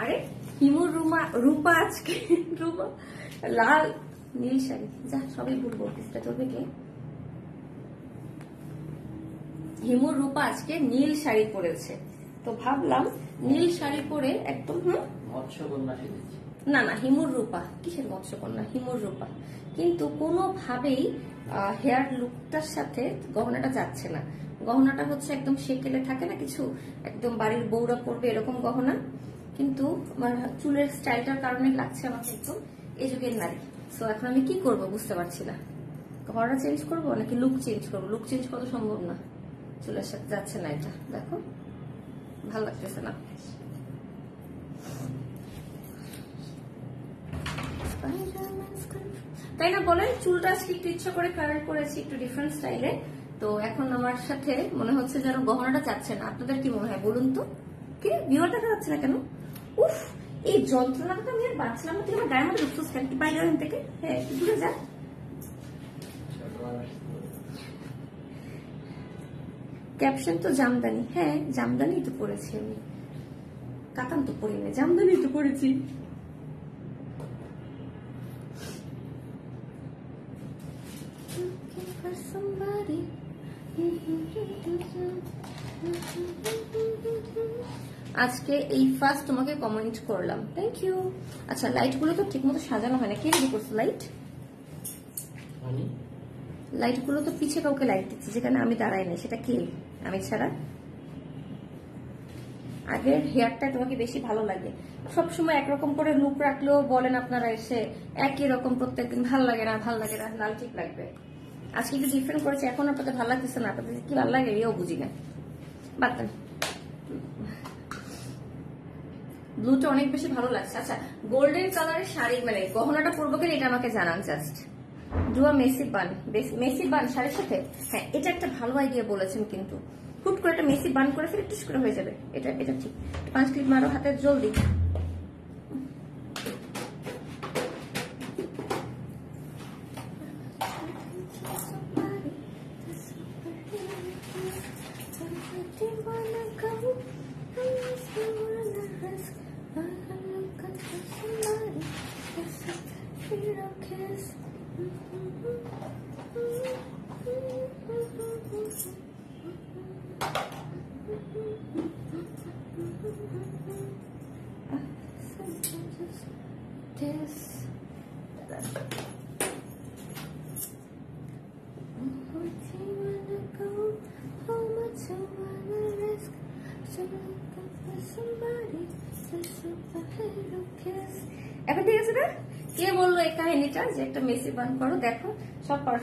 আরে হিমুর রুমা রূপা আজকে রূপা? লাল নীল শাড়ি। যা সবাই বলব পিসটা চলবে কে? হিমুর রূপা আজকে নীল শাড়ি পরেছে। তো ভাবলাম নীল শাড়ি পরে একদম হুম? মৎস্যকন্যা সেজেছি না না হিমুর রূপা। কিসের মৎস্যকন্যা? হিমুর রূপা। কিন্তু কোনোভাবেই হেয়ার লুকটার সাথে গহনাটা যাচ্ছে না। গহনাটা হচ্ছে একদম সেকেলে থাকে না কিছু? একদম বাড়ির বউরা পরবে এরকম গহনা। কিন্তু আমার চুলের স্টাইলটার কারণে লাগছে আমাকে একটু যুগের নারী। সো এখন আমি কি করব বুঝতে পারছি না। গহনা চেঞ্জ করব নাকি লুক চেঞ্জ করব? লুক চেঞ্জ করা সম্ভব না। চুলের সাথে যাচ্ছে না এটা। দেখো। ভালো লাগতেছে না। তাই না বলেন? চুলটা আজকে একটু ইচ্ছা করে কালার করেছি একটু ডিফারেন্ট স্টাইলে তো এখন আমার সাথে মনে হচ্ছে যেন গহনাটা চাচ্ছে না। আপনাদের কি মনে হয় বলুন তো? কি? ভিউয়ার দেখা যাচ্ছে না কেন? উফ, এই যন্ত্রণাটা আমি আর বাঁচলাম না তুই আমার গায়ের মধ্যে ঢুকছিস কেন একটু বাইরে থেকে। হ্যাঁ দূরে যা। ক্যাপশন তো জামদানি। হ্যাঁ জামদানি তো পড়েছি আমি। কাতান তো পড়ি না জামদানি তো পড়েছি। somebody. আজকে এই ফার্স্ট তোমাকে কমেন্ট করলাম। থ্যাংক ইউ আচ্ছা লাইটগুলো তো ঠিক মতো সাজানো হয় না। কে রেডি করছে লাইট আমি। লাইটগুলো তো পিছে কাউকে লাইট দিচ্ছে যেখানে আমি দাঁড়াই নাই। সেটা কে? আমি ছাড়া? আগের হেয়ারটা তোমাকে বেশি ভালো লাগে। সবসময় একরকম করে লুক রাখলেও বলেন আপনারা এসে একই রকম প্রত্যেকদিন ভালো লাগে না ভালো লাগে না লাল ঠিক লাগবে। আজকে একটু ডিফারেন্ট করেছে? এখন আপনাদের ভালো লাগতেছে না? আপনাদের কি ভালো লাগে? এও বুঝি না। বাদ দেন ব্লুটা অনেক বেশি ভালো লাগছে। আচ্ছা গোল্ডেন কালারের শাড়ি মানে গহনাটা পরবো কিনা এটা আমাকে জানান just do a messy bun messy bun শাড়ির সাথে? হ্যাঁ এটা একটা ভালো আইডিয়া বলেছেন কিন্তু। হুট করে একটা মেসি বান করে ফেলে টুস করে হয়ে যাবে। এটা এটা ঠিক। পাঁচ ক্লিপ মারো হাতে, জলদি।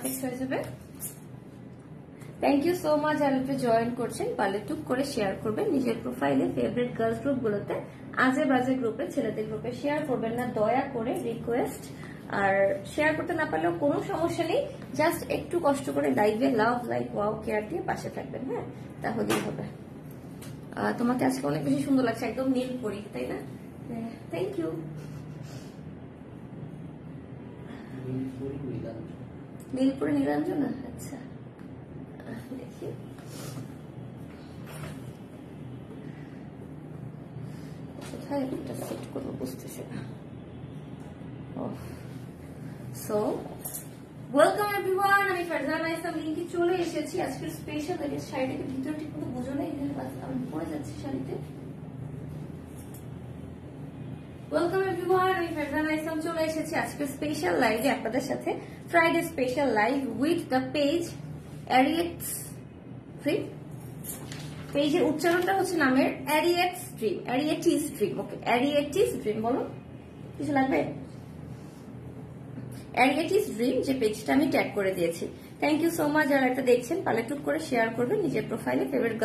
পারফেক্ট হয়ে যাবে। থ্যাংক ইউ সো মাচ একটু জয়েন করছেন, পারলে টুক করে শেয়ার করবেন। নিজের প্রোফাইলে ফেভারিট গার্লস গ্রুপ গুলোতে আজে বাজে গ্রুপে ছেলেদের গ্রুপে শেয়ার করবেন না, দয়া করে রিকোয়েস্ট আর শেয়ার করতে না পারলেও কোনো সমস্যা নেই জাস্ট একটু কষ্ট করে লাইভে লাভ লাইক ওয়াও কেয়ার দিয়ে পাশে থাকবেন হ্যাঁ? তাহলেই হবে। তোমাকে আজকে অনেক বেশি সুন্দর লাগছে, একদম নীল পরি, তাই না? থ্যাংক ইউ নীলপুরি নীলাঞ্জন আচ্ছা। দেখি। কোথায় না। আমি চলে এসেছি। আজকের স্পেশাল শাড়িটাকে ভিতরে ঠিক মতো বুঝো নেই আমি পরে যাচ্ছি শাড়িতে। ওয়েলকাম এভরিওয়ান আমি ফারজানা চলে এসেছি আজকে স্পেশাল লাইভে আপনাদের সাথে। Friday special live with the page Ariets stream পেজের উচ্চারণটা হচ্ছে নামের Ariet stream Arieti stream okay Arieti stream বলো কিছু লাগবে? অ্যারিয়েটিস ড্রিম যে পেজটা আমি ট্যাগ করে দিয়েছি। থ্যাংক ইউ সো মাচ দেখছেন, পালে টুক করে শেয়ার নিজের ফেভারিট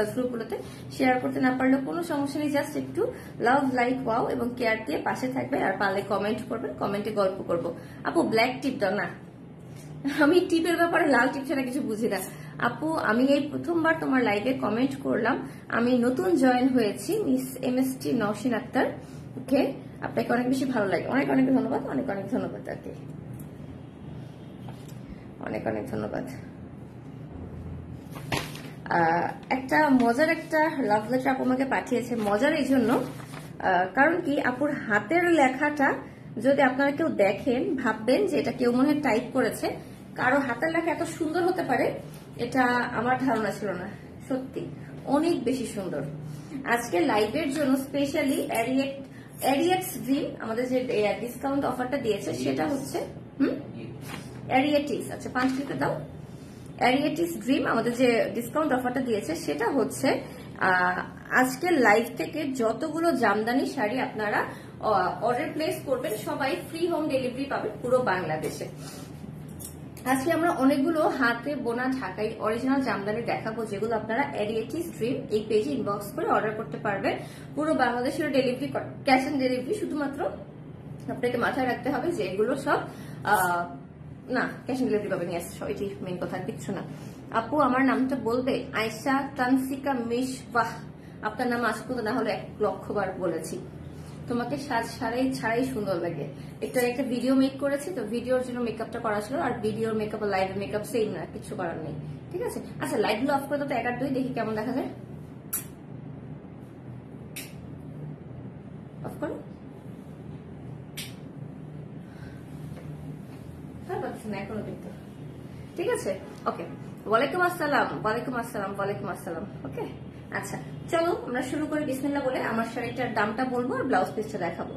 শেয়ার করতে না কোনো সমস্যা নেই জাস্ট একটু লাভ লাইক ওয়াও এবং কেয়ার দিয়ে পাশে থাকবে আর পারলে কমেন্ট করবেন কমেন্টে গল্প করব। আপু ব্ল্যাক না। আমি টিপের ব্যাপারে লাল টিপ ছাড়া কিছু বুঝি না। আপু, আমি এই প্রথমবার তোমার লাইভে কমেন্ট করলাম। আমি নতুন জয়েন হয়েছি Miss M S T Noshin Akter. Okay আপনাকে অনেক বেশি ভালো লাগে। অনেক অনেক ধন্যবাদ, অনেক অনেক ধন্যবাদ আর কি অনেক অনেক ধন্যবাদ। একটা মজার একটা লাভ লেটার আপু আমাকে পাঠিয়েছে মজার এই জন্য কারণ কি আপুর হাতের লেখাটা যদি আপনারা কেউ দেখেন, ভাববেন যে এটা কেউ মনে টাইপ করেছে, কারও হাতের লেখা এত সুন্দর হতে পারে, এটা আমার ধারণা ছিল না, সত্যি অনেক বেশি সুন্দর। আজকে লাইভের জন্য স্পেশালি অ্যারিয়েক্স ড্রিম আমাদের যে ডিসকাউন্ট অফারটা দিয়েছে, সেটা হচ্ছে, হুম? অ্যারিয়েটিস আচ্ছা পাঁচ লিটার দাও। অ্যারিয়েটিস ড্রিম আমাদের যে ডিসকাউন্ট অফারটা দিয়েছে, সেটা হচ্ছে আজকের লাইভ থেকে যতগুলো জামদানি শাড়ি আপনারা অর্ডার প্লেস করবেন, সবাই ফ্রি হোম ডেলিভারি পাবেন পুরো বাংলাদেশে। আজকে আমরা অনেকগুলো হাতে বোনা ঢাকাই অরিজিনাল জামদানি দেখাবো, যেগুলো আপনারা অ্যারিয়েটিস ড্রিম এই পেজে ইনবক্স করে অর্ডার করতে পারবেন। পুরো বাংলাদেশের ডেলিভারি ক্যাশ অন ডেলিভারি শুধুমাত্র আপনাকে মাথায় রাখতে হবে যে এগুলো সব না ক্যাশ অন ডেলিভারি পাবেন ইয়াস এটি মেন কথা, আর কিচ্ছু না। আপু, আমার নামটা বলবে? আয়সা তানসিকা মিশ, বাহ, আপনার নাম আসব না হলে এক লক্ষ বার বলেছি। তোমাকে সাজ সারাই, ছাড়াই সুন্দর লাগে। একটা একটা ভিডিও মেক করেছি, তো ভিডিওর জন্য মেকআপটা করা ছিল, আর ভিডিওর মেকআপ আর লাইভের মেকআপ সেম না কিছু করার নেই। ঠিক আছে? আচ্ছা লাইটগুলো অফ করে তো, এক আর দুই, দেখি কেমন দেখা যায়। অফ করো। না, এখনও কিন্তু। ঠিক আছে? ওকে ওয়ালাইকুম আসসালাম ওয়ালাইকুম আসসালাম ওয়ালাইকুম আসসালাম। ওকে আচ্ছা চলো আমরা শুরু করি, বিসমিল্লাহ বলে আমার শাড়িটার দামটা বলব আর ব্লাউজ পিসটা দেখাবো।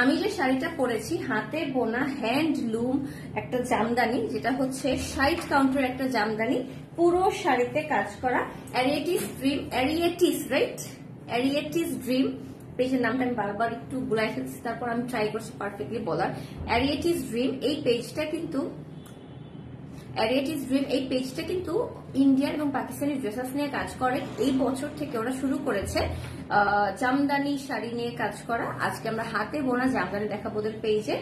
আমি যে শাড়িটা পরেছি, হাতে বোনা হ্যান্ডলুম একটা জামদানি, যেটা হচ্ছে সাইড কাউন্টার একটা জামদানি, পুরো শাড়িতে কাজ করা Arietis dream Arietis right Arietis dream পেজের নামটা আমি বারবার একটু গুলাই ফেলছি, তারপর আমি ট্রাই করছি পারফেক্টলি বলার। অ্যারিয়েটিস ড্রিম এই পেজটা কিন্তু অ্যারিয়েটিস ড্রিম এই পেজটা কিন্তু ইন্ডিয়ান এবং পাকিস্তানি ড্রেসেস নিয়ে কাজ করে। এই বছর থেকে ওরা শুরু করেছে জামদানি শাড়ি নিয়ে কাজ করা। আজকে আমরা হাতে বোনা জামদানি দেখাবো ওদের পেজে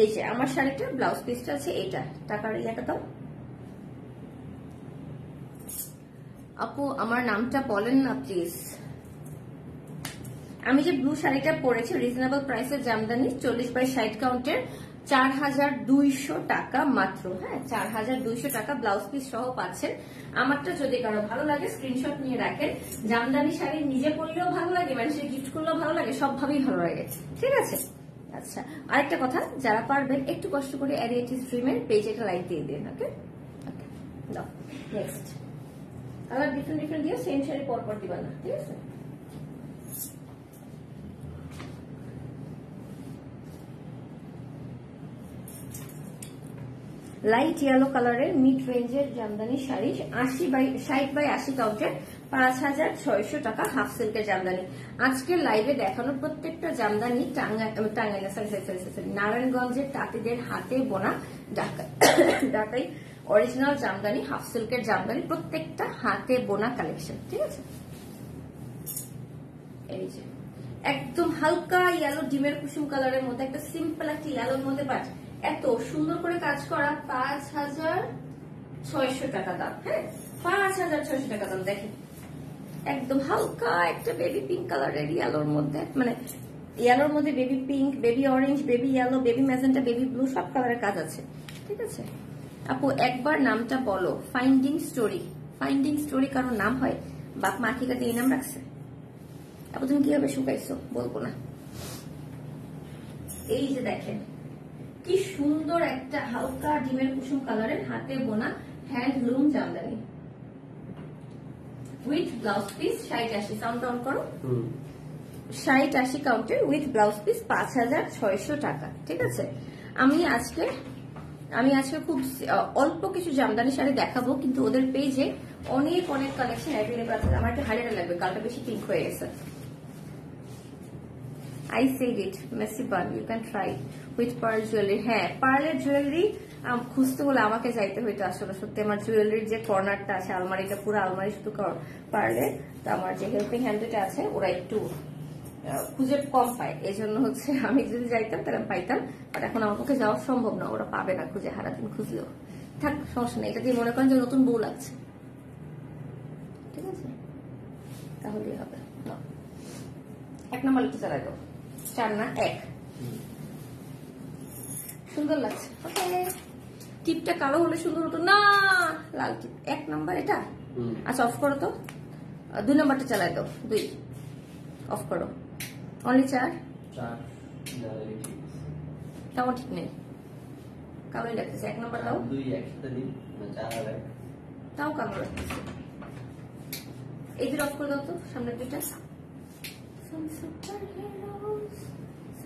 এই যে, আমার শাড়িটা ব্লাউজ পিসটা আছে, এটা। টাকার ইয়াটা দাও। আপু, আমার নামটা বলেন না প্লিজ আমি যে ব্লু শাড়িটা পরেছি রিজনেবল প্রাইসের জামদানি, চল্লিশ বাই ষাট কাউন্টের চার হাজার দুইশো টাকা মাত্র হ্যাঁ চার হাজার দুইশো টাকা ব্লাউজ পিস সহ পাচ্ছেন। আমারটা যদি কারও ভালো লাগে স্ক্রিনশট নিয়ে রাখেন। জামদানি শাড়ি নিজে পরলেও ভালো লাগে মানুষের গিফট করলেও ভালো লাগে সবভাবেই ভালো লাগে। ঠিক আছে? আচ্ছা আরেকটা কথা, যারা পারবেন একটু কষ্ট করে অ্যারিয়েটিস ড্রিমের পেজে একটা লাইক দিয়ে দিন okay next colour different different দিয়ে সেম শাড়ি পর পর দিবা না ঠিক আছে? লাইট ইয়েলো কালারের মিড রেঞ্জের জামদানি শাড়ি, আশি বাই, ষাট বাই আশি কাউন্টের পাঁচ হাজার ছয়শো টাকা হাফ সিল্কের জামদানি। আজকের লাইভে দেখানো প্রত্যেকটা জামদানি টাঙ্গাই টাঙ্গাই না সরি সরি সরি নারায়ণগঞ্জের তাঁতিদের হাতে বোনা ঢাকা- ঢাকাই অরিজিনাল জামদানি হাফ সিল্কের জামদানি, প্রত্যেকটা হাতে বোনা কালেকশন ঠিক আছে? এই যে, একদম হালকা ইয়েলো ডিমের কুসুম কালারের মধ্যে, একটা সিম্পল একটা ইয়েলোর মধ্যে বাট এত সুন্দর করে কাজ করা পাঁচ হাজার ছয়শো টাকা দাম হ্যাঁ? পাঁচ হাজার ছয়শো টাকা দাম, দেখেন। একদম হালকা একটা বেবি পিঙ্ক কালারের ইয়েলোর মধ্যে মানে ইয়েলোর মধ্যে baby pink baby orange baby yellow baby magenta baby blue সব কালারের কাজ আছে, ঠিক আছে? আপু, একবার নামটা বলো ফাইন্ডিং স্টোরি ফাইন্ডিং স্টোরি কারোর নাম হয়? বাপ মা আছে এই নাম রাখছে? আপু, তুমি কীভাবে শুকাইছো? বলব না। এই যে দেখেন কি সুন্দর একটা হালকা ডিমের কুসুম কালারের হাতে বোনা handloom Jamdani. With blouse piece ষাট আশি সাউন্ড ডাউন করো। ষাট আশি কাউন্টের উইথ ব্লাউজ পিস পাঁচ হাজার ছয়শো টাকা ঠিক আছে? আমি আজকে আমি আজকে খুব অল্প কিছু জামদানি শাড়ি দেখাবো কিন্তু ওদের পেজে অনেক অনেক কালেকশন অ্যাভেলেবল আছে। আমার একটা হাইলাইটার লাগবে কালটা বেশি পিঙ্ক হয়ে গেছে। I said it messy bun you can try with pearl jewellery হ্যাঁ পার্লের জুয়েলারি খুঁজতে হলে আমাকে যাইতে হইতো আসলে। সত্যি, আমার জুয়েলারির যে কর্নারটা আছে, আলমারিটা পুরো আলমারি শুধু পার্লের তো আমার যে হেল্পিং হ্যান্ডটা আছে, ওরা একটু খুঁজে কম পায়। এই জন্য হচ্ছে আমি যদি যাইতাম, তাহলে পাইতাম। বাট এখন আমার পক্ষে যাওয়া সম্ভব না, ওরা পাবে না খুঁজে হারাদিন খুঁজলেও। থাক, সমস্যা নেই। এটা দিয়ে মনে করেন যে নতুন বউ লাগছে। ঠিক আছে? তাহলেই হবে। এক নম্বর লিখতে চালাই দাও। চার না এক। সুন্দর লাগছে। ওকে। টিপটা কালো হলে সুন্দর হতো। না লাল টিপ। এক নাম্বার এটা? আচ্ছা অফ করো তো। দুই নাম্বারটা চালাই দাও। দুই। অফ করো। অনলি চার। তাও ঠিক নেই। কালো লাগতেছে। এক নম্বর দাও। তাও কালো লাগতেছে। এই দুটো অফ করে দাও তো সামনের দুইটা।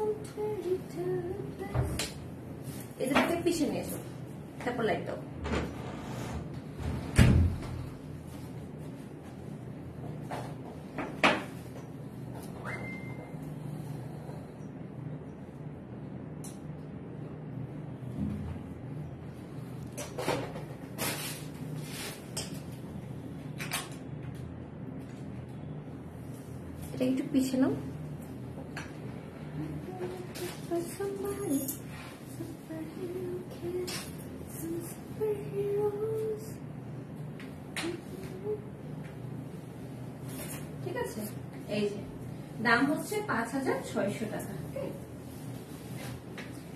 Some superheroes, some fairy tales. এই দুটোকে পিছিয়ে নিয়ে এসো তারপর লাইট দাও এটা একটু পিছিয়ে নাও Somebody, superhero kiss, some superheroes. ঠিক আছে এই যে দাম হচ্ছে পাঁচ হাজার ছয়শো টাকা।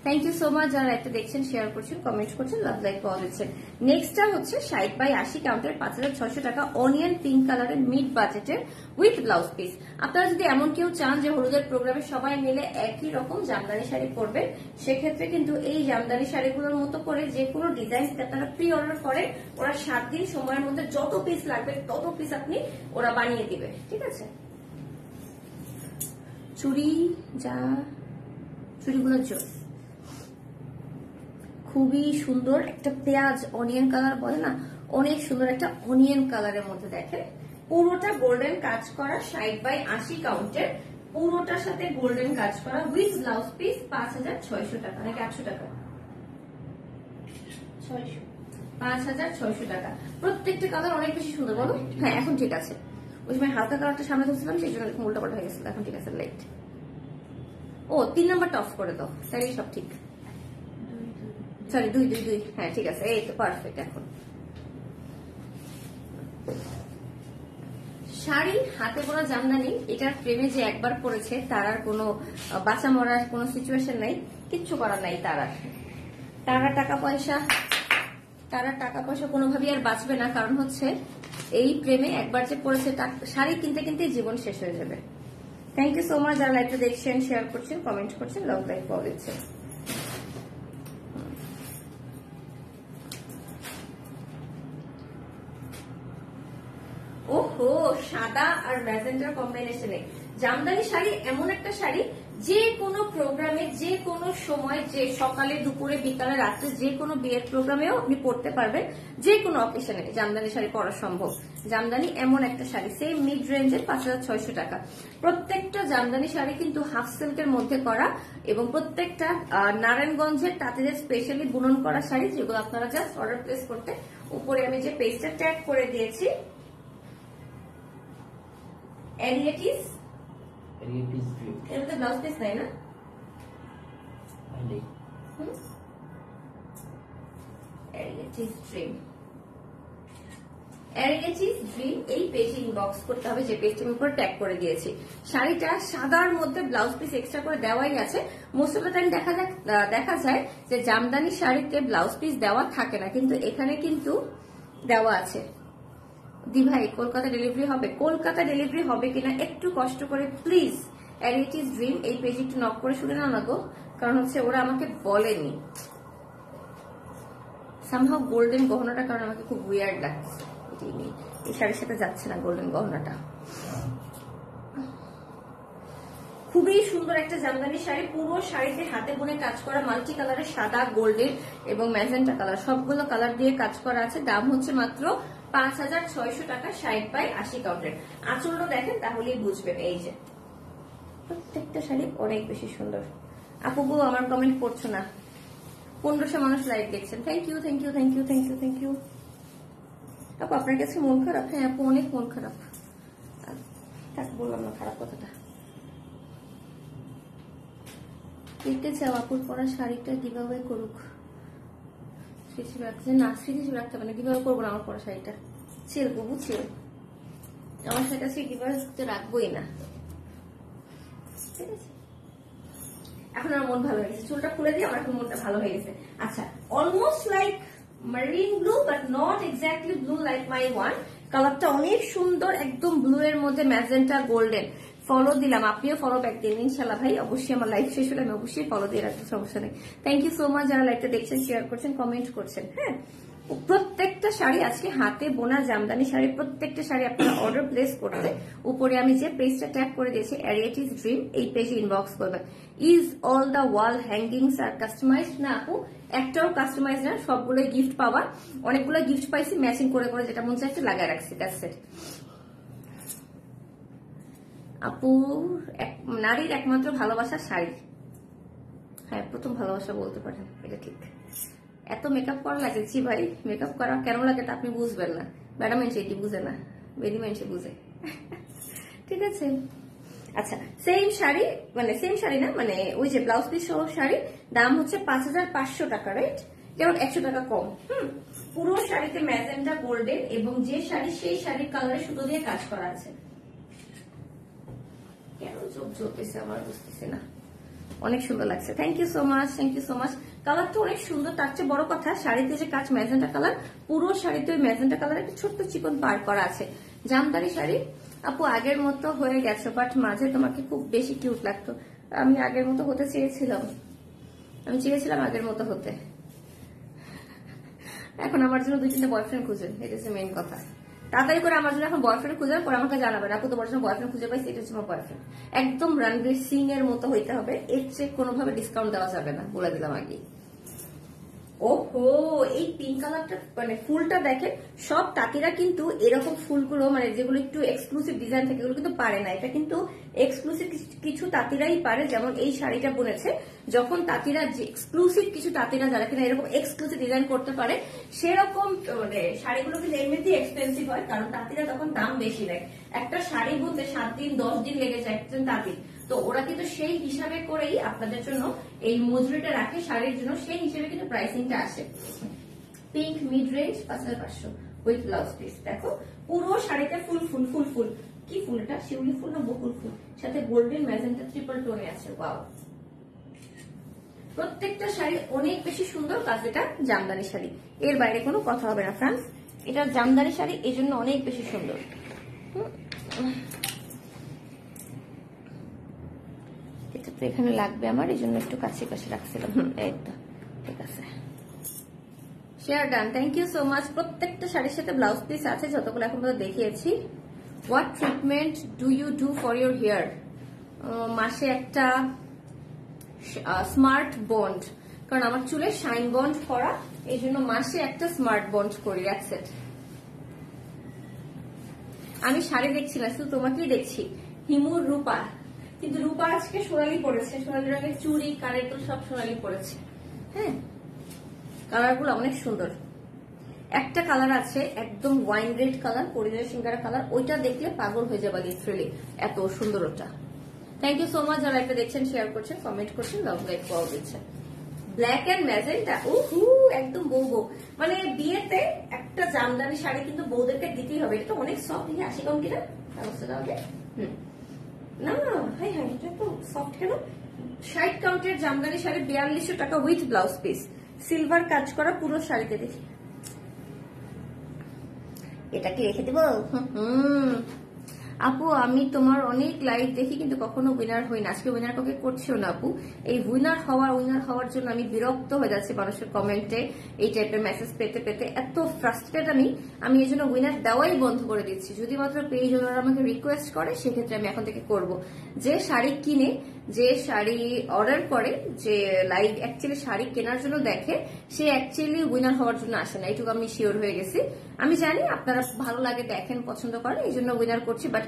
থ্যাংক ইউ সো মাচ যারা একটা দেখছেন শেয়ার করছেন কমেন্ট করছেন লাভ লাইক পাওয়া দিচ্ছেন নেক্সটটা হচ্ছে ষাট বাই আশি কাউন্টার পাঁচ হাজার ছশো টাকা অনিয়ন পিঙ্ক কালারের মিড বাজেটের উইথ ব্লাউজ পিস আপনারা যদি এমন কেউ চান যে হলুদের প্রোগ্রামে সবাই মিলে একই রকম জামদানি শাড়ি পরবেন, সেক্ষেত্রে কিন্তু এই জামদানি শাড়িগুলোর মতো করে যে কোনো ডিজাইন আপনারা প্রি অর্ডার করেন ওরা সাত দিন সময়ের মধ্যে যত পিস লাগবে, তত পিস আপনি ওরা বানিয়ে দিবে। ঠিক আছে? চুড়ি যা চুড়িগুলোর জোর। খুবই সুন্দর একটা পেঁয়াজ অনিয়ন কালার বলে না, অনেক সুন্দর একটা অনিয়ন কালারের মধ্যে দেখেন। পুরোটা গোল্ডেন কাজ করা সাইড বাই আশি কাউন্টের পুরোটার সাথে গোল্ডেন কাজ করা উইথ ব্লাউজ পিস পাঁচ হাজার ছয়শো টাকা, নাকি আটশো টাকা? ছয়শো। পাঁচ হাজার ছয়শো টাকা। প্রত্যেকটা কালার অনেক বেশি সুন্দর, বলো? হ্যাঁ এখন ঠিক আছে। ওই সময় হালকা কালারটা সামনে ধরছিলাম, সেই জন্য উল্টা পাল্টা হয়ে গেছিল। এখন ঠিক আছে লাইট ও, তিন নাম্বারটা অফ করে দাও। তাহলেই সব ঠিক। সরি দুই দুই দুই। হ্যাঁ ঠিক আছে, এই তো পারফেক্ট এখন। শাড়ি, হাতে পরা জামদানি, এটার প্রেমে যে একবার পড়েছে, তার আর কোনো বাঁচা মরার কোনো সিচুয়েশন নাই। কিচ্ছু করার নাই তার আর। তার টাকা পয়সা, তার টাকা পয়সা কোনোভাবেই আর বাঁচবে না। কারণ হচ্ছে এই প্রেমে একবার যে পড়েছে শাড়ি কিনতে কিনতেই জীবন শেষ হয়ে যাবে। থ্যাংক ইউ সো মাচ যারা লাইভটা দেখছেন শেয়ার করছেন কমেন্ট করছেন লাভ লাইফ পাওয়া দিচ্ছে ওহো, সাদা আর ম্যাজেন্টার কম্বিনেশনে জামদানি শাড়ি এমন একটা শাড়ি, যে কোনো প্রোগ্রামে যে কোনো সময়, যে সকালে, দুপুরে, বিকালে, রাত্রে যে কোনো বিয়ের প্রোগ্রামেও আপনি পড়তে পারবেন। যে কোনো অকেশনে জামদানি শাড়ি পরা সম্ভব। জামদানি এমন একটা শাড়ি সেম মিড রেঞ্জের পাঁচ হাজার ছয়শো টাকা। প্রত্যেকটা জামদানি শাড়ি কিন্তু হাফ সিল্কের মধ্যে করা এবং প্রত্যেকটা নারায়ণগঞ্জের তাঁতিদের স্পেশালি বুনন করা শাড়ি, যেগুলো আপনারা জাস্ট অর্ডার প্লেস করতে, উপরে আমি যে পেজটা ট্যাগ করে দিয়েছি এরিয়েটিস রিয়েটিস ড্রিম এর মধ্যে ব্লাউজ পিস নাই না ড্রিম এই পেজে ইনবক্স করতে হবে যে পেজটা আমি উপরে ট্যাগ করে দিয়েছি। শাড়িটা সাদার মধ্যে ব্লাউজ পিস এক্সট্রা করে দেওয়াই আছে। মোস্ট অফ দ্য টাইম দেখা যাক দেখা যায় যে জামদানি শাড়িতে ব্লাউজ পিস দেওয়া থাকে না কিন্তু এখানে কিন্তু দেওয়া আছে। দি ভাই, কলকাতা ডেলিভারি হবে? কলকাতা ডেলিভারি হবে কিনা একটু কষ্ট করে প্লিজ অ্যারিটিস ড্রিম এই পেজে একটু নক করে শুনে না গো। কারণ হচ্ছে ওরা আমাকে বলেনি। সামহাও গোল্ডেন গহনাটা কারণ আমাকে খুব উইয়ার্ড লাগছে। এই শাড়ির সাথে যাচ্ছে না গোল্ডেন গহনাটা। খুবই সুন্দর একটা জামদানি শাড়ি। পুরো শাড়িতে হাতে বুনে কাজ করা মাল্টি কালারের সাদা গোল্ডেন এবং ম্যাজেন্টা কালার। সবগুলো কালার দিয়ে কাজ করা আছে। দাম হচ্ছে মাত্র পাঁচ হাজার ছয়শো টাকা, ষাট বাই আশি কাউন্টের। আঁচলটা দেখেন, তাহলেই বুঝবেন। এই যে, প্রত্যেকটা শাড়ি অনেক বেশি সুন্দর। আপু গো, আমার কমেন্ট করছ না। পনেরোশো মানুষ লাইভ দেখছেন। Thank you thank you thank you thank you thank you আপু, আপনার কাছে মন খারাপ? হ্যাঁ আপু, অনেক মন খারাপ। থাক, বললাম না, খারাপ কথাটা। দেখতে চাও আপুর পরা শাড়িটা কীভাবে করুক? স্মৃতি রাখছে না, স্মৃতি হিসেবে রাখতে হবে না করব না আমার পরা শাড়িটা? ছেল গো বুঝছিল আমার শাড়িটা সে কীভাবে রাখবোই না। এখন আমার মন ভালো হয়ে গেছে। চুলটা খুলে দিয়ে আমার এখন মনটা ভালো হয়ে গেছে। আচ্ছা almost like marine blue but not exactly blue like my one কালারটা অনেক সুন্দর, একদম ব্লু এর মধ্যে ম্যাজেন্টা গোল্ডেন ফলো দিলাম, আপনিও ফলো ব্যাক দিন, ইনশাল্লাহ ভাই, অবশ্যই আমার লাইফ শেষ হলে আমি অবশ্যই ফলো দিয়ে রাখব, সমস্যা নেই। থ্যাংক ইউ সো মাচ যারা লাইভটা দেখছেন শেয়ার করছেন কমেন্ট করছেন হ্যাঁ? প্রত্যেকটা শাড়ি আজকে হাতে বোনা জামদানি শাড়ি, প্রত্যেকটা শাড়ি আপনারা অর্ডার প্লেস করতে, উপরে আমি যে পেজটা ট্যাগ করে দিয়েছি অ্যারিয়েটিস ড্রিম এই পেজে ইনবক্স করবেন। Is all the wall hangings R customise না, আপু, একটাও কাস্টমাইজ না, সবগুলোই গিফট পাওয়া। অনেকগুলো গিফট পাইছি ম্যাচিং করে করে যেটা মন চাইছে, লাগায় রাখছি দ্যাটস আপু, এক- নারীর একমাত্র ভালোবাসা শাড়ি। হ্যাঁ প্রথম ভালোবাসা বলতে পারেন, এটা ঠিক। এত মেকআপ করা লাগে জি ভাই মেকআপ করা কেন লাগে তা আপনি বুঝবেন না। ম্যাডাম এনসে এটি বুঝে না বেদি মেনসে বুঝে। ঠিক আছে। আচ্ছা সেম শাড়ি মানে সেম শাড়ি না মানে ওই যে ব্লাউজ পিস সহ শাড়ি, দাম হচ্ছে পাঁচ হাজার পাঁচশো টাকা রাইট যেমন একশো টাকা কম, হুম? পুরো শাড়িতে ম্যাজেন্টা, গোল্ডেন, এবং যে শাড়ি সেই শাড়ির কালারে সুতো দিয়ে কাজ করা আছে। কেন চোখ চলতেছে আমার বুঝতেছি না। অনেক সুন্দর লাগছে। Thank you so much thank you so much কালারটা অনেক সুন্দর, তার চেয়ে বড় কথা, শাড়িতে যে কাজ ম্যাজেন্টা কালার, পুরো শাড়িতে ওই ম্যাজেন্টা কালার একটা ছোট্ট চিকন পার করা আছে। জামদানি শাড়ি, আপু আগের মতো হয়ে গেছে বাট মাঝে তোমাকে খুব বেশি কিউট লাগতো। আমি আগের মতো হতে চেয়েছিলাম। আমি চেয়েছিলাম আগের মতো হতে। এখন আমার জন্য দুই তিনটা বয়ফ্রেন্ড খুঁজেন এটা মেইন কথা। তাড়াতাড়ি করে আমার জন্য এখন বয়ফ্রেন্ড খুঁজে, পরে আমাকে জানাবেন। আপু, তোমার জন্য বয়ফ্রেন্ড খুঁজে পাইছি, এটা হচ্ছে আমার বয়ফ্রেন্ড একদম রণবীর সিং এর মতো হইতে হবে, এর চেয়ে কোনোভাবে ডিসকাউন্ট দেওয়া যাবে না, বলে দিলাম আগে ওহো, এই পিঙ্ক কালারটা মানে ফুলটা দেখেন, সব তাঁতিরা কিন্তু এরকম ফুলগুলো মানে যেগুলো একটু এক্সক্লুসিভ ডিজাইন থাকে, এগুলো কিন্তু পারে না। এটা কিন্তু এক্সক্লুসিভ কিছু তাঁতিরাই পারে, যেমন এই শাড়িটা বুনেছে যখন তাঁতিরা এক্সক্লুসিভ কিছু তাঁতিরা যারা কিনা এরকম এক্সক্লুসিভ ডিজাইন করতে পারে, সেরকম মানে শাড়িগুলো কিন্তু এমনিতেই এক্সপেন্সিভ হয়, কারণ তাঁতিরা তখন দাম বেশি নেয় একটা শাড়ি বুনতে সাত দিন, দশ দিন লেগে যায় একজন তাঁতির তো ওরা কিন্তু সেই হিসাবে করেই আপনাদের জন্য এই মজুরিটা রাখে শাড়ির জন্য, সেই হিসেবে কিন্তু প্রাইসিংটা আসে। পিঙ্ক মিড রেঞ্জ পাঁচ হাজার পাঁচশো উইথ ব্লাউজ পিস দেখো, পুরো শাড়িতে ফুল ফুল ফুল ফুল। কি ফুলটা শিউলি ফুল না বকুল ফুল? সাথে গোল্ডেন ম্যাজেন্টা ট্রিপল টোনে আছে ওয়াও প্রত্যেকটা শাড়ি অনেক বেশি সুন্দর কাজ এটা জামদানি শাড়ি। এর বাইরে কোনো কথা হবে না, ফ্রান্স। এটা জামদানি শাড়ি, এই জন্য অনেক বেশি সুন্দর। এটা তো এখানে লাগবে আমার, এই জন্য একটু কাছে কাছে রাখছিলাম। ঠিক আছে। Share done thank you so much প্রত্যেকটা শাড়ির সাথে ব্লাউজ পিস আছে যতগুলো এখন পর্যন্ত দেখিয়েছি। What treatment do you do for your hair মাসে একটা স্মার্ট বন্ড কারণ আমার চুলে শাইন বন্ড করা, এই জন্য মাসে একটা স্মার্ট বন্ড করি অ্যাকসেপ্ট আমি শাড়ি দেখছি না, শুধু তোমাকেই দেখছি। হিমুর রূপা। কিন্তু রূপা আজকে সোনালি পড়েছে সোনালি রঙের চুড়ি কানের তো সব সোনালি পড়েছে হ্যাঁ কালারগুলো অনেক সুন্দর। একটা কালার আছে, একদম ওয়াইন রেড কালার পরিচয় সিঙ্গারা কালার ওইটা দেখলে পাগল হয়ে যাবে লিটারেলি এত সুন্দর ওটা। থ্যাংক ইউ সো মাচ যারা একটা দেখছেন শেয়ার করছেন কমেন্ট করছেন লাভ লাইক পাওয়া দিচ্ছেন ব্ল্যাক এন্ড ম্যাজেন্টা ও হু একদম বউ বউ মানে বিয়েতে একটা জামদানি শাড়ি কিন্তু বউদেরকে দিতেই হবে। এটা তো অনেক সফট এই আশি কম কিনা? হুম। না না হাই হাই, এটা তো সফট কেন? ষাট কাউন্টের জামদানি শাড়ি, বিয়াল্লিশশো টাকা উইথ ব্লাউজ পিস সিলভার কাজ করা পুরো শাড়িতে। দেখি এটা কি রেখে দেবো? হুম। আপু, আমি তোমার অনেক লাইভ দেখি, কিন্তু কখনো উইনার হই না। আজকে উইনার কাউকে করছিও না, আপু। এই উইনার হওয়ার উইনার হওয়ার জন্য আমি বিরক্ত হয়ে যাচ্ছি মানুষের কমেন্টে এই টাইপের মেসেজ পেতে পেতে। এত ফ্রাস্ট্রেট আমি আমি এই জন্য উইনার দেওয়াই বন্ধ করে দিচ্ছি। যদি মাত্র পেজ ওনারা আমাকে রিকোয়েস্ট করে, সেক্ষেত্রে আমি এখন থেকে করব। যে শাড়ি কিনে, যে শাড়ি অর্ডার করে, যে লাইভ অ্যাকচুয়ালি শাড়ি কেনার জন্য দেখে, সে অ্যাকচুয়ালি উইনার হওয়ার জন্য আসে না। এইটুকু আমি শিওর হয়ে গেছি। আমি জানি আপনারা ভালো লাগে, দেখেন, পছন্দ করেন, এই জন্য উইনার করছি বাট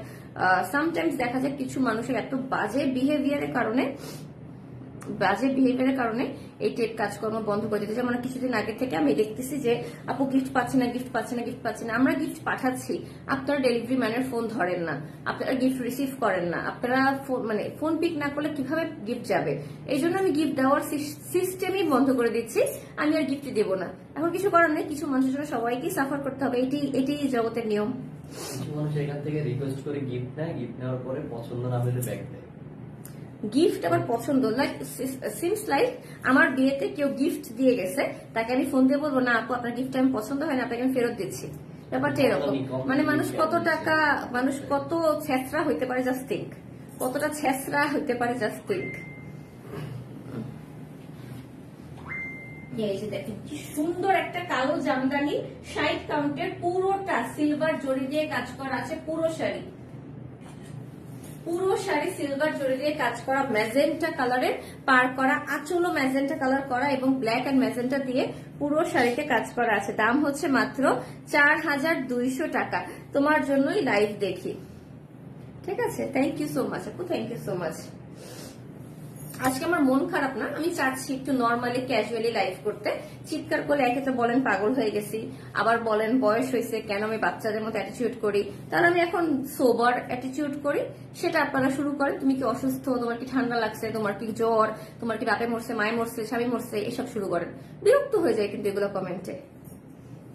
সামটাইমস দেখা যায় কিছু মানুষের এত বাজে বিহেভিয়ারের কারণে বাজে বিহেভিয়ারের কারণে এই টেপ কাজকর্ম বন্ধ করে দিতে যেমন কিছুদিন আগে থেকে আমি দেখতেছি যে, আপু গিফট পাচ্ছে না গিফট পাচ্ছে না গিফট পাচ্ছে না। আমরা গিফট পাঠাচ্ছি। আপনারা ডেলিভারি ম্যানের ফোন ধরেন না। আপনারা গিফট রিসিভ করেন না। আপনারা মানে ফোন পিক না করলে কীভাবে গিফট যাবে? এই জন্য আমি গিফট দেওয়ার সিস্টেমই বন্ধ করে দিচ্ছি। আমি আর গিফট দেবো না। এখন কিছু করার নেই। কিছু মানুষের জন্য সবাইকেই সাফার করতে হবে। এটি এটি জগতের নিয়ম। কিছু মানুষ এখান থেকে রিকোয়েস্ট করে গিফট নেয়। গিফট নেওয়ার পরে পছন্দ না হলে ব্যাগ দেয়। গিফট আমার পছন্দ। লাইক সিমস লাইক আমার বিয়েতে কেউ গিফট দিয়ে গেছে। তাকে আমি ফোন দিয়ে বলব না আপু আপনার গিফট আমি পছন্দ হয় না আপনাকে আমি ফেরত দিচ্ছি। ব্যাপারটা এরকম। মানে মানুষ কত টাকা মানুষ কত ছেঁচড়া হইতে পারে জাস্ট থিঙ্ক কতটা ছেঁচড়া হতে পারে জাস্ট থিঙ্ক দেখেন কি সুন্দর একটা কালো জামদানি ষাট কাউন্টের পুরোটা সিলভার জড়ি দিয়ে কাজ করা আছে পুরো শাড়ি। পুরো শাড়ি সিলভার জড়ি দিয়ে কাজ করা ম্যাজেন্টা কালারের পার করা আঁচলও ম্যাজেন্টা কালার করা এবং ব্ল্যাক অ্যান্ড ম্যাজেন্টা দিয়ে পুরো শাড়িতে কাজ করা আছে। দাম হচ্ছে মাত্র চার হাজার দুইশো টাকা। তোমার জন্যই লাইভ দেখি। ঠিক আছে? থ্যাংক ইউ সো মাচ আপু। থ্যাংক ইউ সো মাচ আজকে আমার মন খারাপ না, আমি চাচ্ছি একটু নর্মালি ক্যাজুয়ালি লাইফ করতে। চিৎকার করলে একে তো বলেন পাগল হয়ে গেছি, আবার বলেন বয়স হয়েছে, কেন আমি বাচ্চাদের মতো অ্যাটিচিউড করি? তাহলে আমি এখন সোবার অ্যাটিচিউড করি, সেটা আপনারা শুরু করেন। তুমি কি অসুস্থ? তোমার কি ঠান্ডা লাগছে? তোমার কি জ্বর? তোমার কি বাপে মরছে, মায়ে মরছে, স্বামী মরছে? এসব শুরু করেন। বিরক্ত হয়ে যায় কিন্তু এগুলো কমেন্টে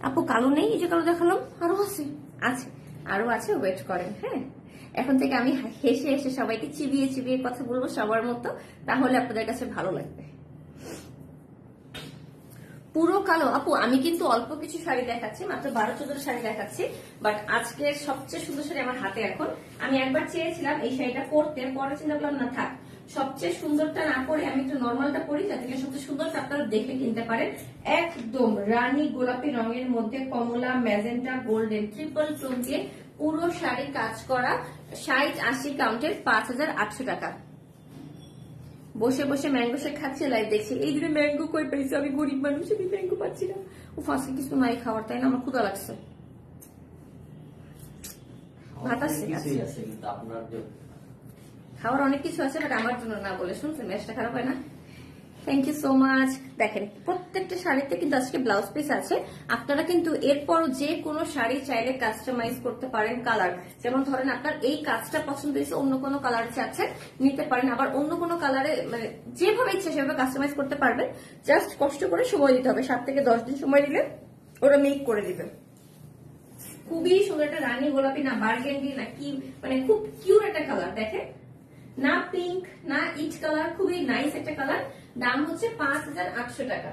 আপু, কালো নেই? এই যে কালো দেখালাম। আরও আছে। আছে। আরও আছে ওয়েট করেন হ্যাঁ? এখন থেকে আমি হেসে হেসে সবাইকে চিবিয়ে চিবিয়ে কথা বলব সবার মতো, তাহলে আপনাদের কাছে ভালো লাগবে। পুরো কালো, আপু, আমি কিন্তু অল্প কিছু শাড়ি দেখাচ্ছি, মাত্র বারো চোদ্দ শাড়ি দেখাচ্ছি বাট আজকে সবচেয়ে সুন্দর শাড়ি আমার হাতে এখন। আমি একবার চেয়েছিলাম এই শাড়িটা পরতে, পরে চিন্তা করলাম, না, থাক, সবচেয়ে সুন্দরটা না পরে আমি একটু নর্মালটা পরি যাতে সবচেয়ে সুন্দরটা আপনারা দেখে কিনতে পারেন। একদম রানী গোলাপি রঙের মধ্যে কমলা, ম্যাজেন্টা, গোল্ডেন ট্রিপল টোন দিয়ে পুরো শাড়ি কাজ করা ষাট আশি কাউন্টের পাঁচ হাজার আটশো টাকা। বসে বসে ম্যাঙ্গো শেক খাচ্ছে লাইভ দেখছি। এই দিনে ম্যাঙ্গো কই পেয়েছি? আমি গরিব মানুষ আমি ম্যাঙ্গো পাচ্ছি না। ও ফাঁসে কিছু নাই খাওয়ার তাই না? আমার ক্ষুদা লাগছে। ভাত খাওয়ার অনেক কিছু আছে বাট আমার জন্য না বলে। শুনছেন? ম্যাচটা খারাপ হয় না? থ্যাংক ইউ সো মাচ দেখেন, প্রত্যেকটা শাড়িতে কিন্তু আজকে ব্লাউজ পিস আছে। আপনারা কিন্তু এরপর যে কোনো শাড়ি চাইলে কাস্টমাইজ করতে পারেন কালার যেমন ধরেন, আপনার এই কাজটা পছন্দ হয়েছে, অন্য কোনো কালার চাচ্ছেন নিতে পারেন। আবার অন্য কোনো কালারে মানে যেভাবে ইচ্ছা সেভাবে কাস্টমাইজ করতে পারবেন। জাস্ট কষ্ট করে সময় দিতে হবে। সাত থেকে দশ দিন সময় দিলে ওরা মেক করে দিবে। খুবই সুন্দর একটা রানী গোলাপি, না বার্গেন্ডি না কি মানে খুব কিউট একটা কালার দেখেন। না পিঙ্ক না ইট কালার খুবই নাইস একটা কালার দাম হচ্ছে পাঁচ হাজার আটশো টাকা।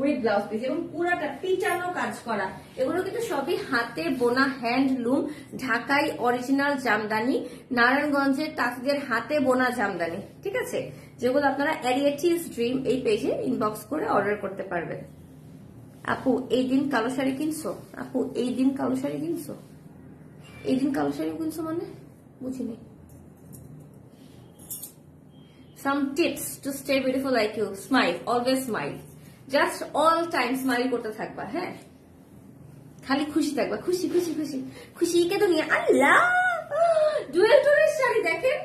উইথ ব্লাউজ পিস এবং পুরাটা পিটানো কাজ করা। এগুলো কিন্তু সবই হাতে বোনা হ্যান্ডলুম ঢাকাই অরিজিনাল জামদানি নারায়ণগঞ্জের তাঁতিদের হাতে বোনা জামদানি, ঠিক আছে? যেগুলো আপনারা অ্যারিয়েটিস ড্রিম এই পেজে ইনবক্স করে অর্ডার করতে পারবেন। আপু, এই দিন কালো শাড়ি কিনছো? আপু, এই দিন কালো শাড়ি কিনছো? এই দিন কালো শাড়ি কিনছো মানে? বুঝিনি। Some tips to stay beautiful like you. Smile, always smile. Just all time smile করতে থাকবা হ্যাঁ? খালি খুশি থাকবা, খুশি খুশি খুশি। খুশি কে দুনিয়া আল্লাহ! ডুয়েল টোনের শাড়ি দেখেন?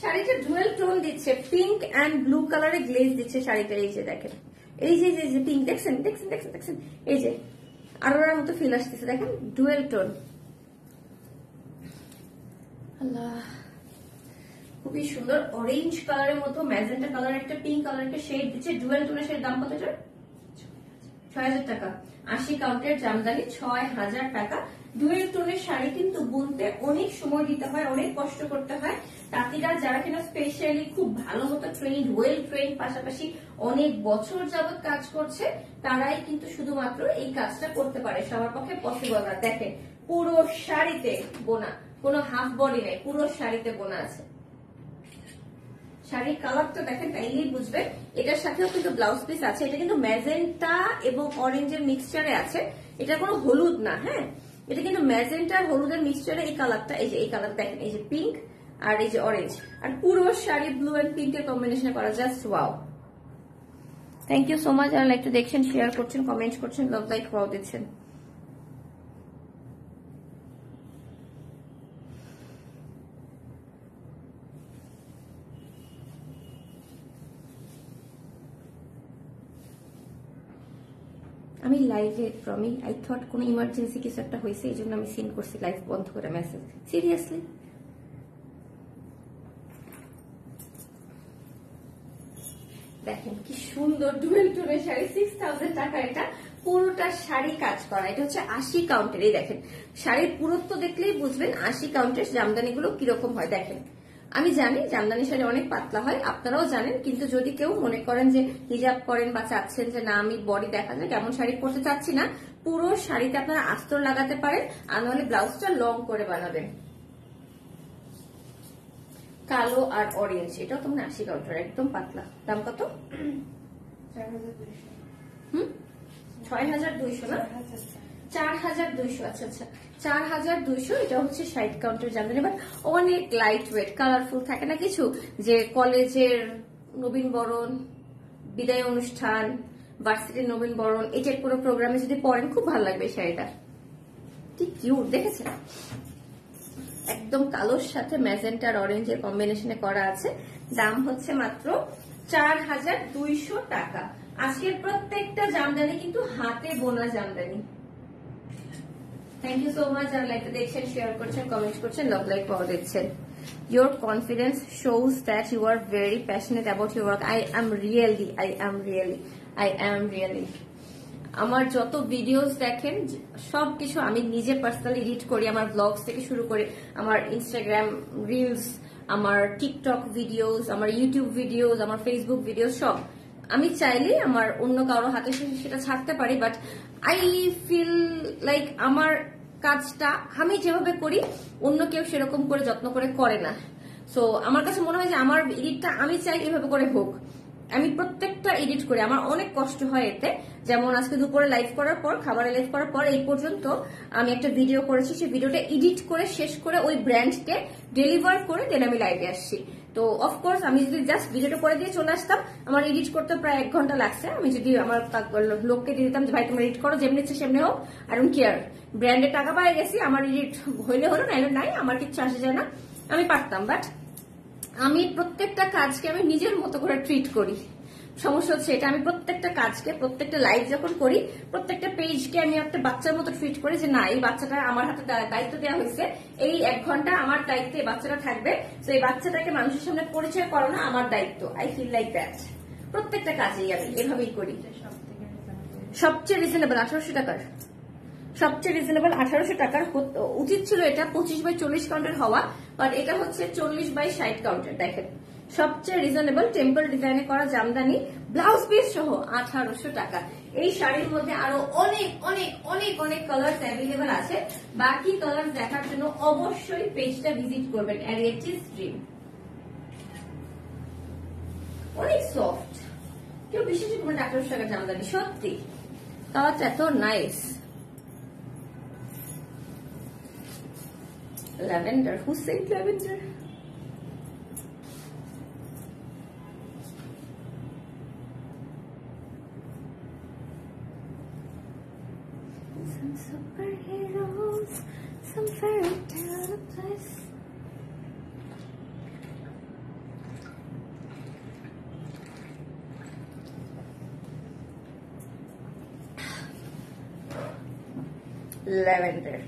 শাড়িটা ডুয়েল টোন দিচ্ছে। পিঙ্ক এন্ড ব্লু কালারে গ্লেজ দিচ্ছে শাড়িটা, এই যে দেখেন। এই যে যে যে পিঙ্ক দেখছেন? দেখছেন দেখছেন দেখছেন? এই যে, আরোরার মতো ফিল আসতেছে, দেখেন? Dual tone. আল্লাহ। খুবই সুন্দর অরেঞ্জ কালারের মতো ম্যাজেন্টা কালার একটা পিঙ্ক কালার একটা শেড দিচ্ছে। ডুয়েল টোনের শেড দাম কত ছয় হাজার টাকা। আশি কাউন্টের জামদানি, ছয় হাজার টাকা। ডুয়েল টোনের শাড়ি কিন্তু বুনতে অনেক সময় দিতে হয়, অনেক কষ্ট করতে হয়। তাঁতিরা যারা কিনা স্পেশালি খুব ভালো মতো ট্রেন ওয়েল ট্রেন পাশাপাশি অনেক বছর যাবৎ কাজ করছে, তারাই কিন্তু শুধুমাত্র এই কাজটা করতে পারে। সবার পক্ষে পসিবল না। দেখেন, পুরো শাড়িতে বোনা, কোনো হাফ বডি নেই, পুরো শাড়িতে বোনা আছে। শাড়ির কালার তো দেখেন তাইলেই বুঝবে। এটার সাথেও কিন্তু ব্লাউজ পিস আছে, এটা কিন্তু ম্যাজেন্টা এবং অরেঞ্জের মিক্সচারে আছে। এটা কোনো হলুদ না হ্যাঁ? এটা কিন্তু ম্যাজেন্টা আর হলুদের মিক্সচারে এই কালারটা এই যে, এই কালার দেখেন, এই যে পিঙ্ক আর এই যে অরেঞ্জ আর পুরো শাড়ি ব্লু এন্ড পিঙ্কের কম্বিনেশনে করা just wow thank you so much আর একটু দেখছেন শেয়ার করছেন কমেন্ট করছেন লাভ লাইক ওয়াও দিচ্ছেন। আমি লাইভে প্রমি আই থট কোনো ইমার্জেন্সি কিছু একটা হয়েছে, এই জন্য আমি সিন করছি লাইভ বন্ধ করে মেসেজ সিরিয়াসলি দেখেন কি সুন্দর ডুয়েল টোনের শাড়ি সিক্স থাউজেন্ড টাকা এটা। পুরোটা শাড়ি কাজ করা, এটা হচ্ছে আশি কাউন্টের এই দেখেন। শাড়ির পুরুত্ব দেখলেই বুঝবেন আশি কাউন্টের জামদানি গুলো কীরকম হয়, দেখেন। আমি জানি জামদানি শাড়ি অনেক পাতলা হয় আপনারাও জানেন কিন্তু যদি কেউ মনে করেন যে হিজাব করেন বা চাচ্ছেন যে না আমি বডি দেখা যায় কেমন শাড়ি পরতে চাচ্ছি না পুরো শাড়িতে আপনারা আস্তর লাগাতে পারেন আর নাহলে ব্লাউজটা লং করে বানাবেন। কালো আর অরেঞ্জ এটাও তোমরা আশি কাউন্টার একদম পাতলা। দাম কত? হুম? ছয় হাজার দুইশো না? চার হাজার দুইশো আচ্ছা আচ্ছা। চার হাজার দুইশো, এটা হচ্ছে সাইড কাউন্টার জানবেন এবার অনেক লাইট ওয়েট কালারফুল থাকে না কিছু? যে কলেজের বিদায় অনুষ্ঠান প্রোগ্রামে যদি পড়েন, খুব ভালো লাগবে শাড়িটা। কি কিউট দেখেছেন? একদম কালোর সাথে ম্যাজেন্টা আর অরেঞ্জের কম্বিনেশনে করা আছে। দাম হচ্ছে মাত্র চার হাজার দুইশো টাকা। আজকের প্রত্যেকটা জামদানি কিন্তু হাতে বোনা Jamdani. Thank you so much যারা লাইকটা দেখছেন শেয়ার করছেন কমেন্ট করছেন লভ লাইক পাওয়া দিচ্ছেন Your confidence shows that you are very passionate about your work. I am really, I am really, I am really. আমার যত ভিডিওস দেখেন সব কিছু আমি নিজে পার্সোনালি এডিট করি আমার ব্লগস থেকে শুরু করে আমার ইনস্টাগ্রাম রিলস আমার টিকটক ভিডিওস আমার ইউটিউব ভিডিওস আমার ফেসবুক ভিডিওস সব আমি চাইলে আমার অন্য কারও হাতে সেটা ছাড়তে পারি বাট আই ফিল লাইক আমার কাজটা আমি যেভাবে করি, অন্য কেউ সেরকম করে যত্ন করে করে না। সো আমার কাছে মনে হয় যে আমার এডিটটা আমি চাই এভাবে করে হোক। আমি প্রত্যেকটা এডিট করি। আমার অনেক কষ্ট হয় এতে। যেমন আজকে দুপুরে লাইভ করার পর, খাবারে লাইভ করার পর, এই পর্যন্ত আমি একটা ভিডিও করেছি। সেই ভিডিওটা এডিট করে, শেষ করে ওই ব্র্যান্ডকে ডেলিভার করে দেন আমি লাইভে আসছি। তো অফকোর্স আমি যদি জাস্ট ভিডিওটা করে দিয়ে চলে আসতাম, আমার এডিট করতে প্রায় এক ঘণ্টা লাগছে। আমি যদি আমার লোককে দিয়ে দিতাম যে, ভাই তুমি এডিট করো, যেমনি ইচ্ছে সেমনি হোক আই ডোন্ট কেয়ার ব্র্যান্ডের টাকা পাই গেছি, আমার এডিট হইলে হলো না নাই, আমার কিচ্ছু আসে যায় না। আমি পারতাম বাট আমি প্রত্যেকটা কাজকে আমি নিজের মতো করে ট্রিট করি। সমস্যা হচ্ছে এটা আমি প্রত্যেকটা কাজকে, প্রত্যেকটা লাইভ যখন করি, প্রত্যেকটা পেজকে আমি একটা বাচ্চার মতো ফিট করি যে, না, এই বাচ্চাটা আমার হাতে দায়িত্ব দেওয়া হয়েছে। এই এক ঘণ্টা আমার দায়িত্বে এই বাচ্চাটা থাকবে। তো এই বাচ্চাটাকে মানুষের সামনে পরিচয় করানো আমার দায়িত্ব। আই ফিল লাইক দ্যাট প্রত্যেকটা কাজেই আমি এভাবেই করি। সবচেয়ে রিজনেবল আঠারোশো টাকার। সবচেয়ে রিজনেবল আঠারোশো টাকার উচিত ছিল এটা পঁচিশ বাই চল্লিশ কাউন্টের হওয়া বাট এটা হচ্ছে চল্লিশ বাই ষাট কাউন্টের দেখেন। সবচেয়ে রিজনেবল টেম্পল ডিজাইনে করা জামদানি ব্লাউজ পিস সহ আঠারোশো টাকা। এই শাড়ির মধ্যে আরও অনেক অনেক অনেক অনেক কালার অ্যাভেলেবেল আছে। বাকি কালার দেখার জন্য অবশ্যই পেজটা ভিজিট করবেন অ্যারিয়েটি স্ট্রিম অনেক সফট কেউ বিশেষ করে আঠারোশো টাকা জামদানি, সত্যি। কালারটা এত nice lavender Hussain said superheroes, some fairy tale place. Lavender.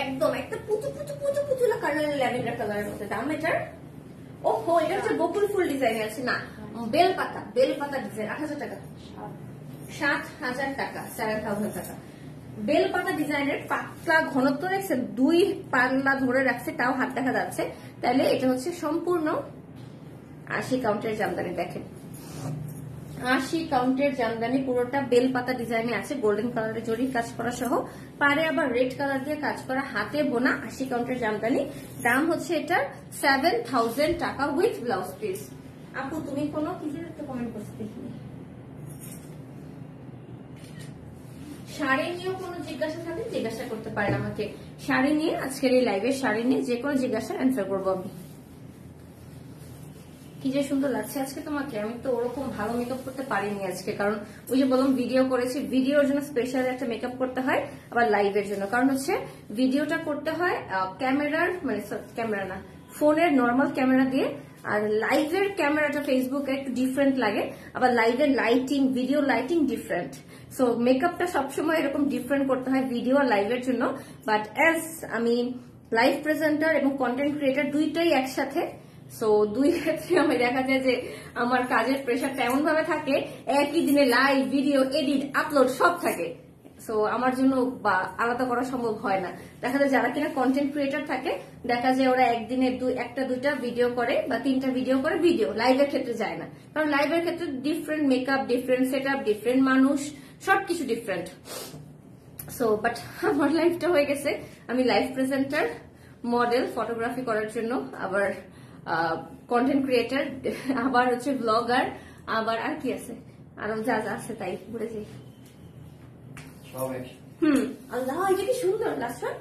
একদম একটা পুচু পুচু পুচু পুচুলা কালারের ল্যাভেন্ডার কালারের মধ্যে দাম এটার ওহো এটা হচ্ছে বকুল ফুল ডিজাইন আছে না বেল পাতা বেল পাতা ডিজাইন আট হাজার টাকা সাত হাজার টাকা সেভেন থাউজেন্ড টাকা। বেল ডিজাইনের পাতলা ঘনত্ব দেখছে দুই পাল্লা ধরে রাখছে, তাও হাত দেখা যাচ্ছে। তাহলে এটা হচ্ছে সম্পূর্ণ আশি কাউন্টের জামদানি আশি কাউন্টের জামদানি, পুরোটা বেল পাতা ডিজাইনে আছে গোল্ডেন কালারের জরি কাজ করা সহ। পারে আবার রেড কালার দিয়ে কাজ করা হাতে বোনা আশি কাউন্টের জামদানি। দাম হচ্ছে এটা সেভেন থাউজেন্ড টাকা উইথ ব্লাউজ পিস আপু, তুমি কোনো কিছু কমেন্ট করতে দেখিনি শাড়ি নিয়েও কোনো জিজ্ঞাসা থাকলে জিজ্ঞাসা করতে পারেন আমাকে। শাড়ি নিয়ে, আজকের এই লাইভে শাড়ি নিয়ে যে কোনো জিজ্ঞাসা অ্যান্সার করব আমি। কি যে সুন্দর লাগছে আজকে তোমাকে। আমি তো ওরকম ভালো মেকআপ করতে পারিনি আজকে। কারণ ওই যে বললাম ভিডিও করেছি। ভিডিওর জন্য স্পেশাল একটা মেকআপ করতে হয়, আবার লাইভের জন্য। কারণ হচ্ছে ভিডিওটা করতে হয় ক্যামেরার মানে ক্যামেরা না ফোনের নর্মাল ক্যামেরা দিয়ে আর লাইভের ক্যামেরাটা ফেসবুকে একটু ডিফারেন্ট লাগে, আবার লাইভের lighting video lighting different so মেকআপটা সবসময় এরকম ডিফারেন্ট করতে হয় ভিডিও আর লাইভের জন্য বাট অ্যাজ আমি লাইভ প্রেজেন্টার এবং কন্টেন্ট ক্রিয়েটার দুইটাই একসাথে সো দুই ক্ষেত্রে আমি দেখা যায় যে আমার কাজের প্রেশারটা এমন ভাবে থাকে, একই দিনে লাইভ ভিডিও এডিট আপলোড সব থাকে। সো আমার জন্য বা আলাদা করা সম্ভব হয় না। দেখা যায় যারা কিনা কন্টেন্ট ক্রিয়েটার থাকে, দেখা যায় ওরা একদিনে দুই একটা, দুইটা ভিডিও করে বা তিনটা ভিডিও করে ভিডিও লাইভের ক্ষেত্রে যায় না। কারণ লাইভের ক্ষেত্রে different makeup different set up different মানুষ, সবকিছু ডিফারেন্ট সো বাট আমার লাইফটা হয়ে গেছে। আমি লাইভ প্রেজেন্টার মডেল ফটোগ্রাফি করার জন্য আবার কন্টেন্ট ক্রিয়েটার আবার হচ্ছে ব্লগার আবার আর কি আছে? আরও যা যা আছে তাই ভুলে যাই। হুম, আল্লাহ এটা কি সুন্দর লাস্ট ওয়ান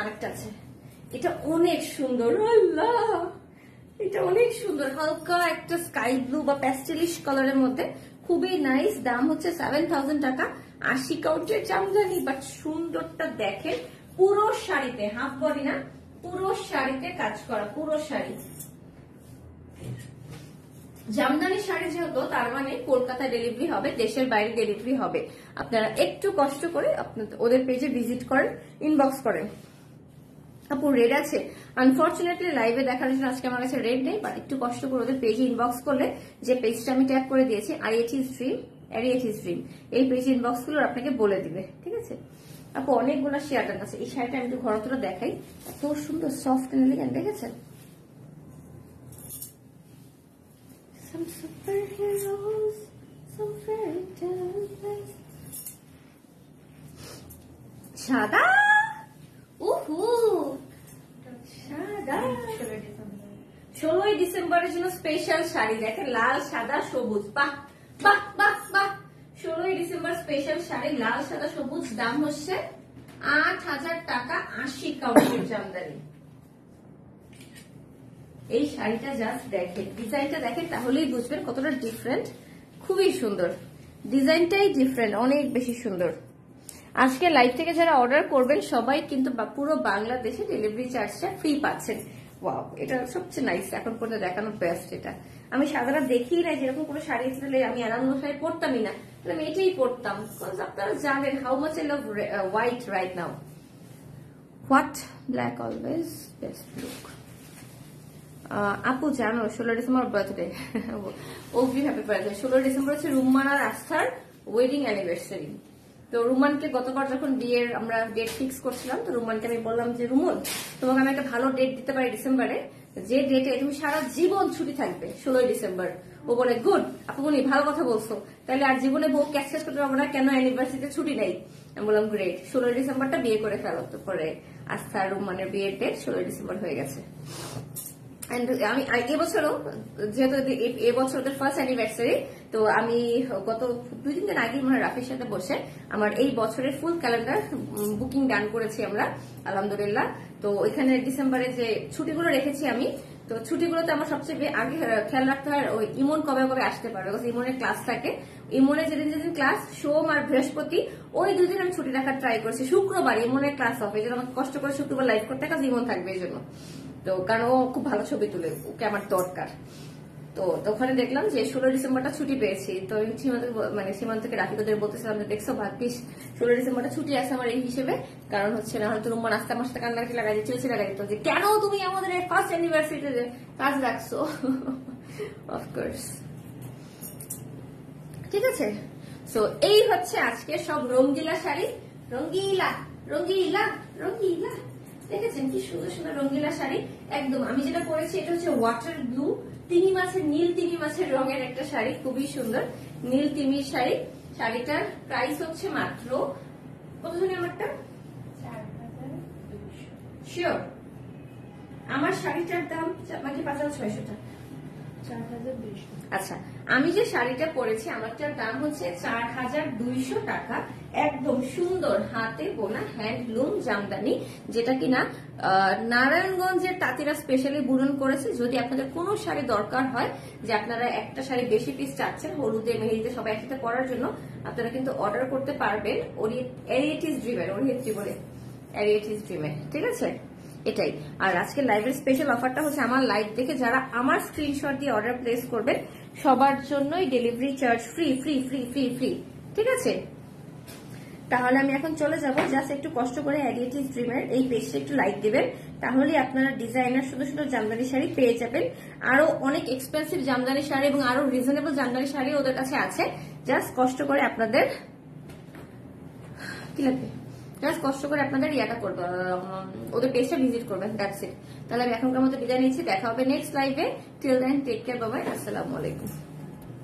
আরেকটা আছে। এটা অনেক সুন্দর, আল্লাহ। এটা অনেক সুন্দর, হালকা একটা স্কাই ব্লু বা প্যাস্টেলিশ কালারের মধ্যে। খুবই নাইস দাম হচ্ছে সেভেন থাউজেন্ড টাকা। আশি কাউন্টের জামদানি বাট সুন্দরটা দেখেন পুরো শাড়িতে হাফ বডি না, পুরো শাড়িতে কাজ করা, পুরো শাড়ি। জামদানি শাড়ি যেহেতু, তার মানে কলকাতা ডেলিভারি হবে, দেশের বাইরে ডেলিভারি হবে। আপনারা একটু কষ্ট করে ওদের পেজে ভিজিট করেন ইনবক্স করেন। আপু রেড আছে। আনফর্চুনেটলি লাইভে দেখার জন্য আজকে আমার কাছে রেড নেই একটু কষ্ট করে ওদের পেজে ইনবক্স করলে, যে পেজটা আমি ট্যাগ করে দিয়েছি আইএটি স্ট্রিম এরিএটি স্ট্রিম এই পেজে ইনবক্সগুলো আপনাকে বলে দিবে, ঠিক আছে? আপু, অনেকগুলো শেয়ার আছে। এই শাড়িটা আমি একটু ঘর ঘরতরা দেখাই। এত সুন্দর সফট এন্ড দেখেছেন? Some superheroes, some fairy tales. সাদা উহু ষোলোই ডিসেম্বরের জন্য স্পেশাল শাড়ি দেখেন লাল সাদা সবুজ। বাহ বাহ বাহ বাহ। ষোলোই ডিসেম্বর স্পেশাল শাড়ি লাল সাদা সবুজ। দাম হচ্ছে আট হাজার টাকা আশি কাউন্টের জামদানি। এই শাড়িটা জাস্ট দেখেন। ডিজাইনটা দেখেন, তাহলেই বুঝবেন কতটা ডিফারেন্ট খুবই সুন্দর। ডিজাইনটাই ডিফারেন্ট অনেক বেশি সুন্দর। আজকে লাইভ থেকে যারা অর্ডার করবেন, সবাই কিন্তু পুরো বাংলাদেশে ডেলিভারি চার্জটা ফ্রি পাচ্ছেন। ওয়াও এটা সবচেয়ে নাইস এখন পর্যন্ত দেখানো বেস্ট এটা। আমি সাধারণত দেখি না যেরকম কোনো শাড়ি ছিল আমি আরামলো শাড়ি পরতামই না। আমি এটাই পরতাম। আপনারা জানেন how much I love white right now what black always best look আপু জানো, ষোলো ডিসেম্বর বার্থডে অগ্রি হ্যাপি বার্থডে ষোলো ডিসেম্বর হচ্ছে রুম্মান আর আস্থার ওয়েডিং অ্যানিভার্সারি তো রুমানকে গতবার যখন বিয়ের আমরা ডেট ফিক্স করছিলাম, তো রুমানকে আমি বললাম যে রুমন তোমাকে আমি একটা ভালো ডেট দিতে পারি ডিসেম্বরে। যে ডেটে তুমি সারা জীবন ছুটি থাকবে, ষোলোই ডিসেম্বর। ও বলে, গুড, আপু বলি ভালো কথা বলছো। তাহলে আর জীবনে বউ ক্যাশ করতে পারব না, কেন অ্যানিভার্সারিতে ছুটি নেই? আমি বললাম গ্রেট ষোলোই ডিসেম্বরটা বিয়ে করে ফেলো। তো পরে আস্থা রুমানের বিয়ের ডেট ষোলোই ডিসেম্বর হয়ে গেছে। আমি এবছরও যেহেতু এবছর ওদের ফার্স্ট অ্যানিভার্সারি তো আমি গত দুই, তিন দিন আগে মনে রাফির সাথে বসে আমার এই বছরের ফুল ক্যালেন্ডার বুকিং ডান করেছি আমরা, আলহামদুলিল্লাহ। তো ওইখানে ডিসেম্বরে যে ছুটিগুলো রেখেছি আমি, তো ছুটিগুলোতে আমার সবচেয়ে আগে খেয়াল রাখতে হয় ওই ইমন কবে কবে আসতে পারবে ইমনের ক্লাস থাকে। ইমনের যেদিন যেদিন ক্লাস সোম আর বৃহস্পতি, ওই দুদিন আমি ছুটি রাখার ট্রাই করছি। শুক্রবার ইমনের ক্লাস হবে এই জন্য আমাকে কষ্ট করে শুক্রবার লাইভ করতে কাজ ইমন থাকবে এই জন্য। তো কারণ ও খুব ভালো ছবি তুলে, ওকে আমার দরকার। তো ওখানে দেখলাম যে ষোলো ডিসেম্বরটা ছুটি পেয়েছি। তো সীমান্ত মানে সীমান্তকে রাখিকদের বলতেছিলাম যে, দেখছ ভাগ্যিস, ষোলো ডিসেম্বরটা ছুটি আছে আমার এই হিসেবে। কারণ হচ্ছে না হয়তো রুম্মান আস্তে আমার সাথে কান্নাকাটি লাগাই দিচ্ছে লাগাই যে, কেন তুমি আমাদের ফার্স্ট অ্যানিভার্সারিতে কাজ রাখছো? অফকোর্স ঠিক আছে? সো এই হচ্ছে আজকে সব রঙ্গিলা শাড়ি। রঙ্গিলা রঙ্গিলা রঙ্গিলা। দেখেছেন কি সুন্দর সুন্দর রঙিলা শাড়ি? একদম। আমি যেটা পরেছি এটা হচ্ছে ওয়াটার ব্লু তিমি মাছের নীল তিমি মাছের রঙের একটা শাড়ি খুবই সুন্দর। নীল তিমির শাড়ি। শাড়িটার প্রাইস হচ্ছে মাত্র কত জানি আমারটা? শিওর আমার শাড়িটার দাম মানে পাঁচ হাজার ছয়শো টাকা। আচ্ছা আমি যে শাড়িটা পরেছি আমারটার দাম হচ্ছে চার হাজার দুইশো টাকা। একদম সুন্দর হাতে বোনা হ্যান্ডলুম জামদানি, যেটা কিনা নারায়ণগঞ্জের তাঁতিরা স্পেশালি বুনন করেছে। যদি আপনাদের কোনো শাড়ি দরকার হয়, যে আপনারা একটা শাড়ি বেশি পিস চাচ্ছেন, হলুদে মেহেদিতে সবাই একসাথে পরার জন্য, আপনারা কিন্তু অর্ডার করতে পারবেন। এরিয়েটিস ড্রিমের ওরিয়েট্রি বলে এরিয়েটিস ড্রিমের ঠিক আছে? এটাই। আর আজকে লাইভের স্পেশাল অফারটা হচ্ছে আমার লাইভ দেখে যারা আমার স্ক্রিনশট দিয়ে অর্ডার প্লেস করবেন, সবার জন্যই delivery charge free free free free free ঠিক আছে? তাহলে আমি এখন চলে যাব। জাস্ট একটু কষ্ট করে অ্যাডিয়েটিভ ড্রিমের এই পেজটা একটু লাইক দিবেন। তাহলে আপনারা ডিজাইনার সুন্দর সুন্দর জামদানি শাড়ি পেয়ে যাবেন। আরও অনেক এক্সপেন্সিভ জামদানি শাড়ি এবং আরও রিজনেবল জামদানি শাড়ি ওদের কাছে আছে। জাস্ট কষ্ট করে আপনাদের কি লাগবে? জাস্ট কষ্ট করে আপনাদের ইয়াটা করবে ওদের পেজটা ভিজিট করবেন দ্যাটস ইট তাহলে আমি এখনকার মতো বিদায় নিচ্ছি, দেখা হবে নেক্সট লাইভে টিল দেন টেক কেয়ার বাবাই আসসালামু আলাইকুম।